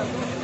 Gracias.